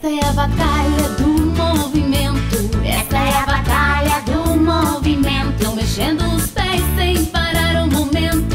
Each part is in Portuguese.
Esta é a batalha do movimento. Esta é a batalha do movimento. Estão mexendo os pés sem parar o um momento.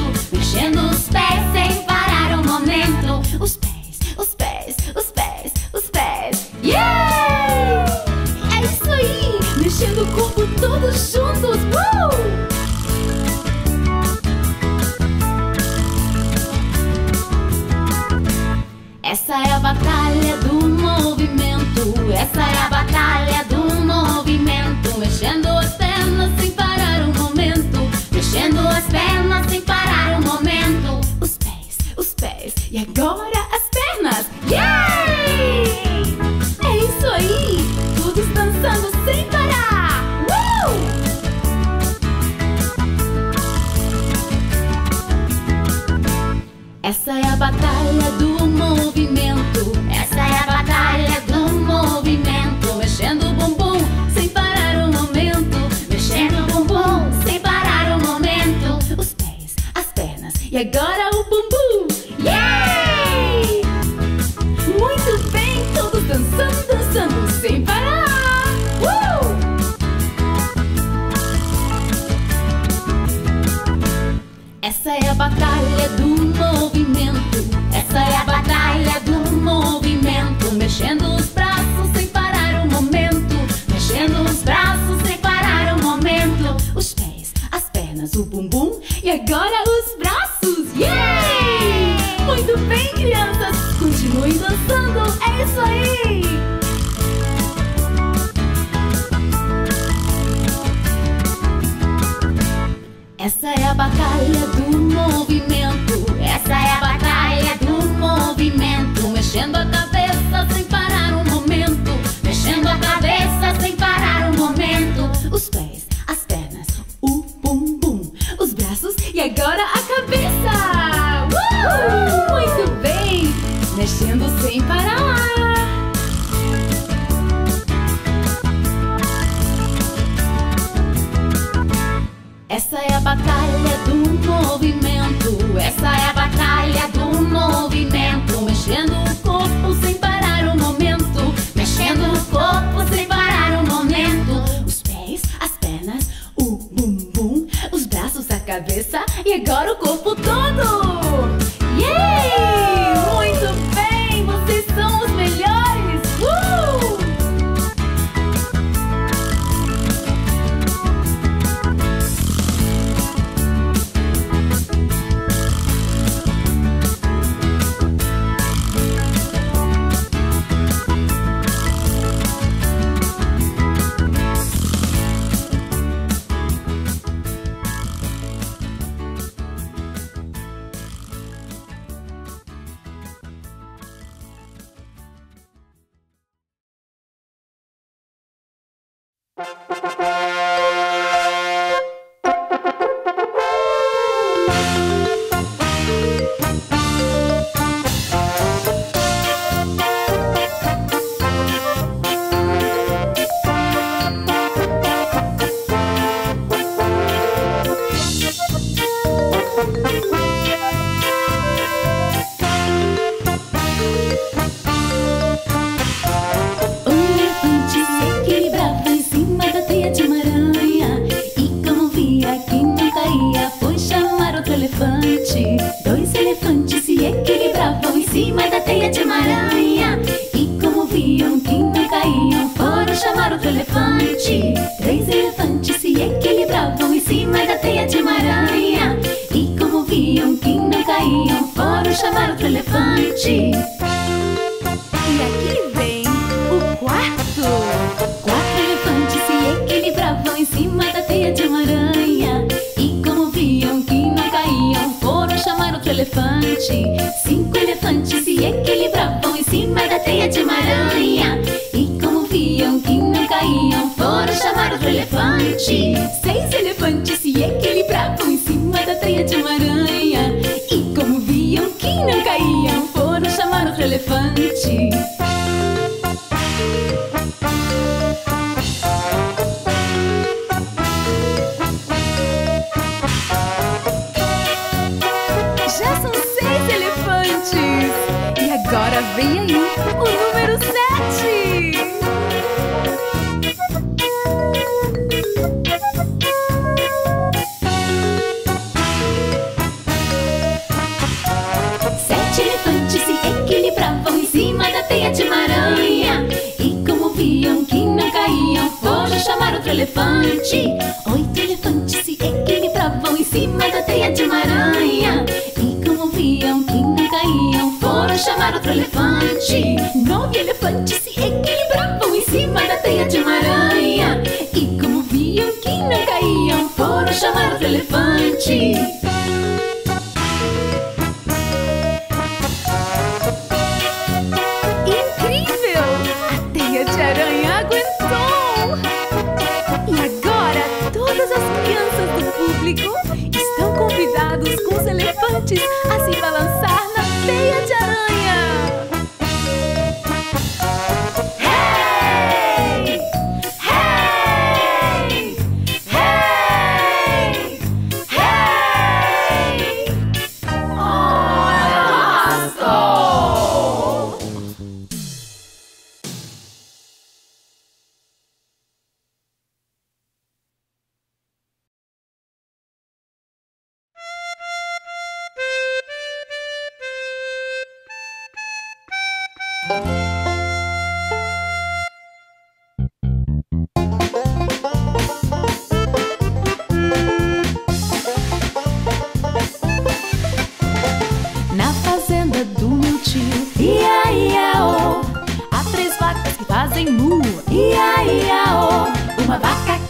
bem, crianças? Continuem dançando, é isso aí! Essa é a batalha do movimento. Essa é a batalha do movimento. Mexendo a cabeça sem parar um momento. Mexendo a cabeça sem parar. Esfregar o corpo todo. elefante. E aqui vem o quarto. Quatro elefantes se equilibravam em cima da teia de uma aranha. E como viam que não caíam, foram chamar outro elefante. Cinco elefantes se equilibravam em cima da teia de uma aranha. E como viam que não caíam, foram chamar outro elefante. Seis elefantes se equilibravam em cima da teia de uma aranha não caíam, foram chamar outro elefante. Já são seis elefantes! E agora vem aí o número sete! Chamar outro elefante. Oito elefantes se equilibravam em cima da teia de uma aranha. E como viam que não caíam, foram chamar outro elefante. Nove elefantes se equilibravam em cima da teia de uma aranha. E como viam que não caíam, foram chamar outro elefante.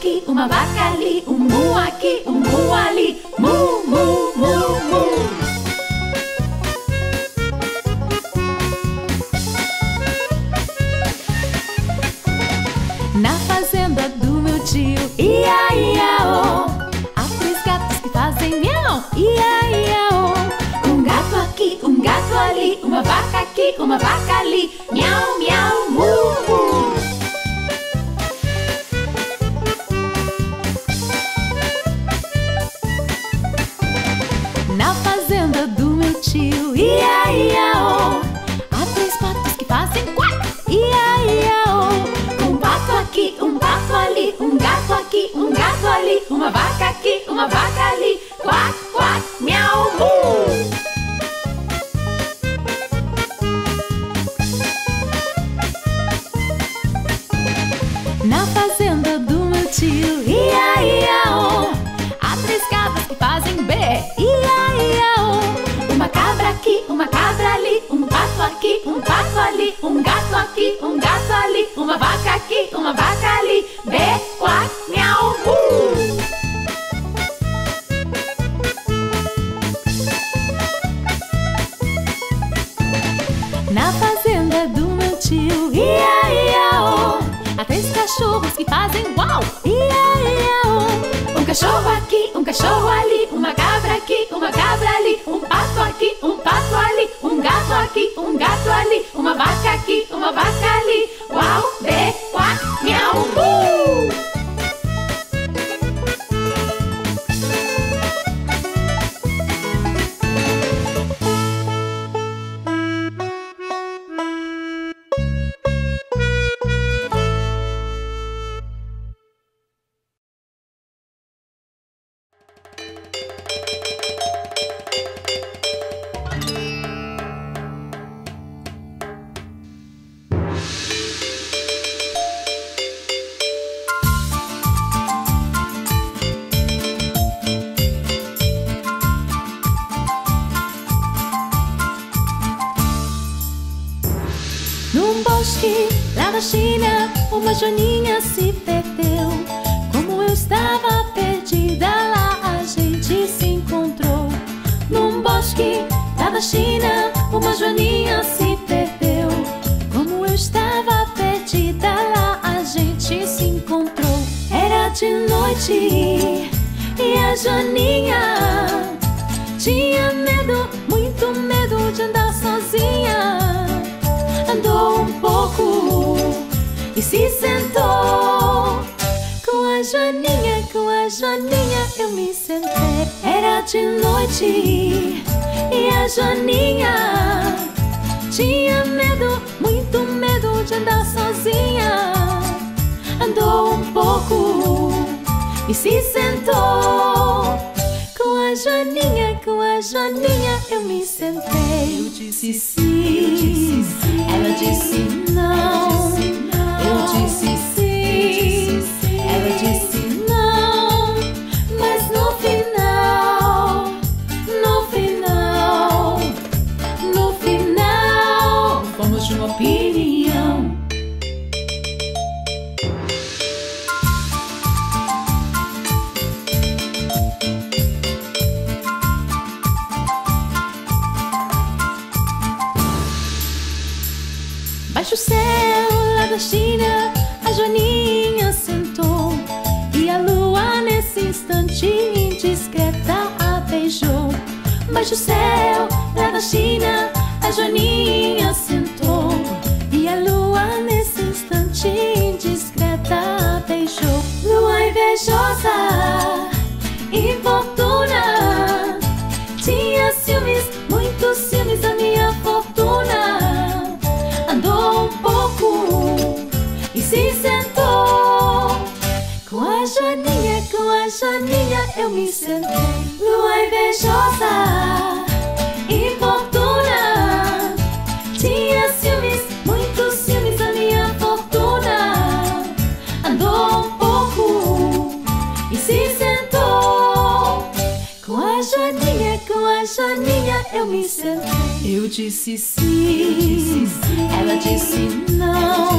Aqui, uma vaca ali, um mu aqui, um mu ali, mu, mu, mu, mu. Na fazenda do meu tio, ia, ia, oh. Há três gatos que fazem miau, ia, ia, oh. Um gato aqui, um gato ali, uma vaca aqui, uma vaca ali, miau, miau, mu, mu. Na fazenda do meu tio, ia, ia, oh. Há três patos que fazem quack, ia, ia, oh. Um pato aqui, um pato ali, um gato aqui, um gato ali, uma vaca aqui, uma vaca ali, quack, quack, miau. Na fazenda do meu tio, aqui, um pato ali, um gato aqui, um gato ali, uma vaca aqui, uma vaca ali, quack, miau, mu. Na fazenda do meu tio, ia, ia, oh. Há três cachorros que fazem uau, ia, ia, oh. Um cachorro aqui, um cachorro ali, aqui, um gato ali, uma vaca aqui, uma vaca ali, uau, bé, quack, miau, mu. Num bosque lá da China, uma joaninha se perdeu. Como eu estava perdida lá, a gente se encontrou. Num bosque lá da China, uma joaninha se perdeu. Como eu estava perdida lá, a gente se encontrou. Era de noite e a joaninha tinha medo, muito medo de andar sozinha e se sentou. Com a Joaninha, com a Joaninha eu me sentei. Era de noite e a Joaninha tinha medo, muito medo de andar sozinha. Andou um pouco e se sentou. Com a Joaninha, com a Joaninha eu me sentei. Eu disse sim, ela disse não. Eu disse sim, O céu da China, a Joaninha sentou e a lua nesse instante indiscreta beijou. Lua invejosa, infortuna, tinha ciúmes, muitos ciúmes da minha fortuna. Andou um pouco e se sentou com a Joaninha, com a Joaninha eu me sentei. disse sim, ela disse não.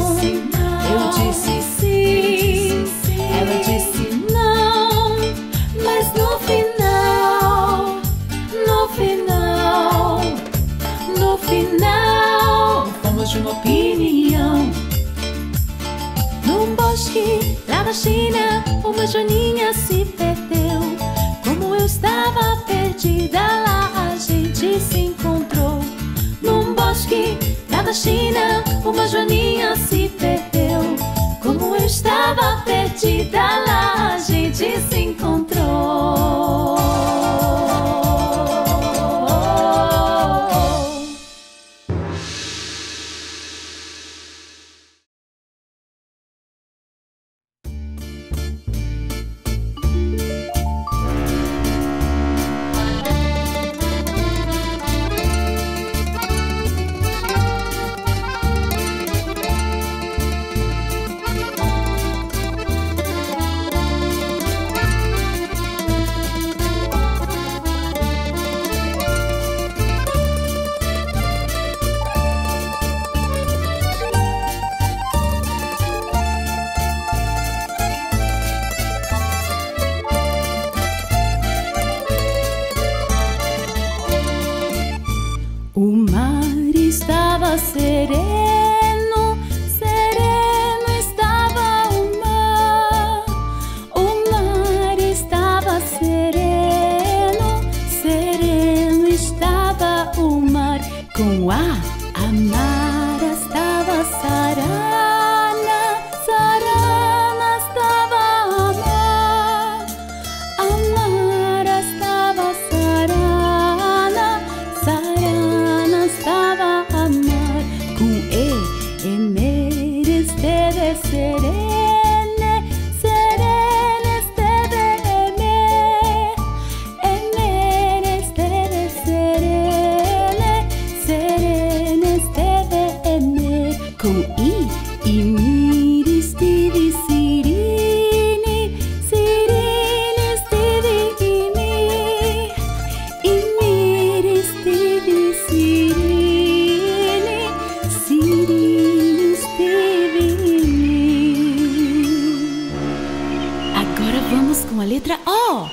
Vamos com a letra O.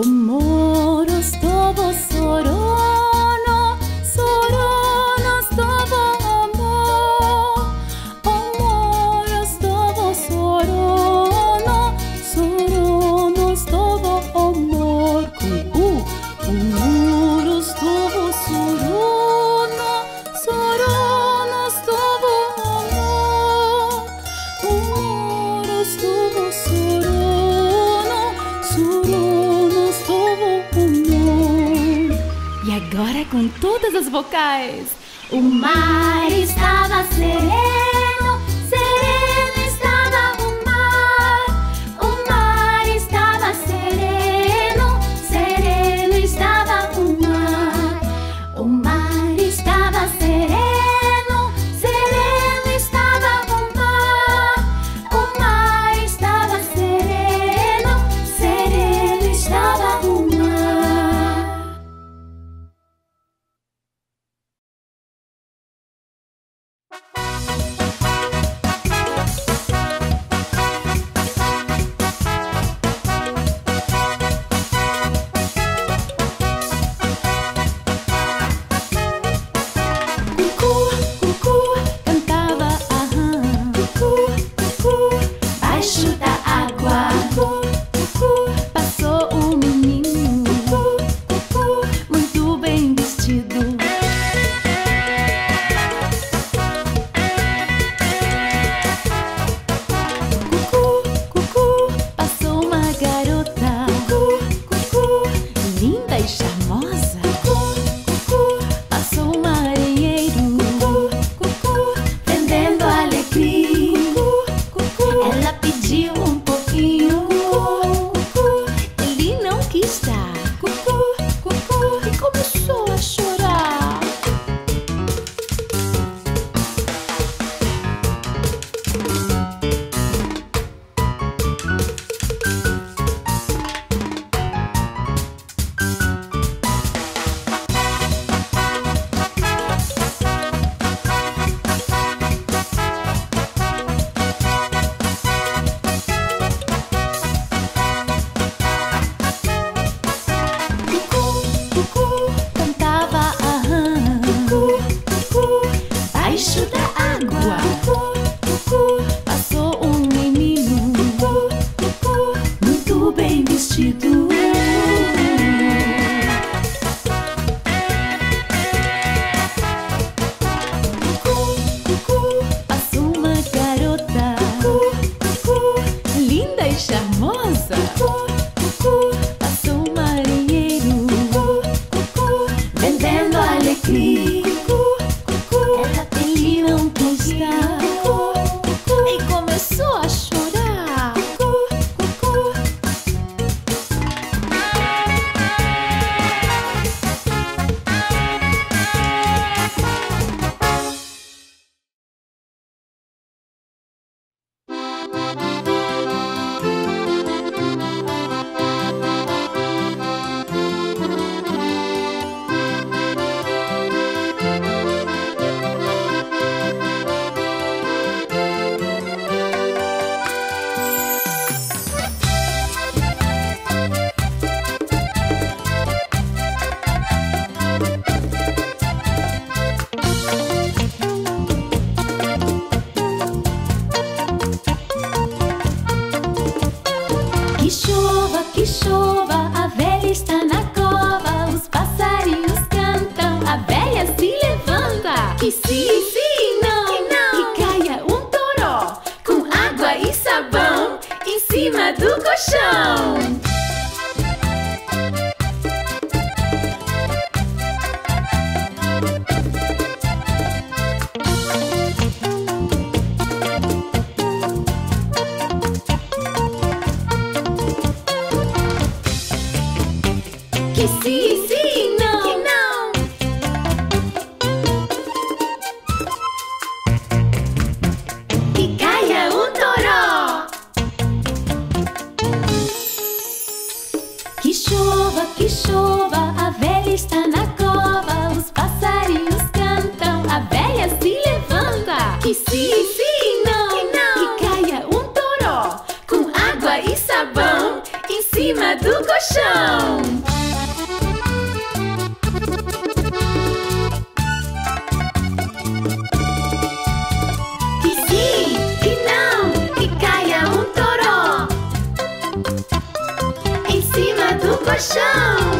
O moro, estou, sorou. Agora com todas as vocais. O mar estava sereno. and then by. e sabão em cima do colchão. Que sim, que não, que caia um toró em cima do colchão.